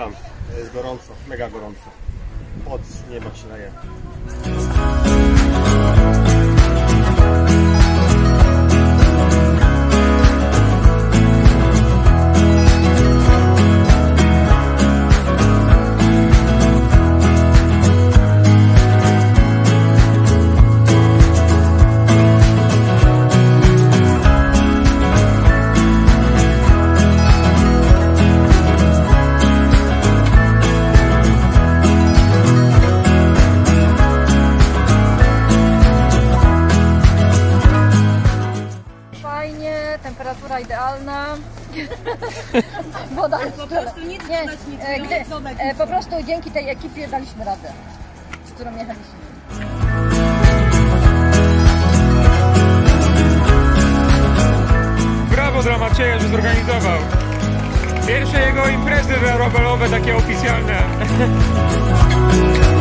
tam. Jest gorąco, mega gorąco. Od nieba się daje. Temperatura idealna. Woda jest Po prostu nic Nie, dodać, nic e, gdy, e, nic po prostu dzięki tej ekipie daliśmy radę, z którą jechaliśmy. Brawo dla Macieja, że zorganizował. Pierwsze jego imprezy rowerowe takie oficjalne.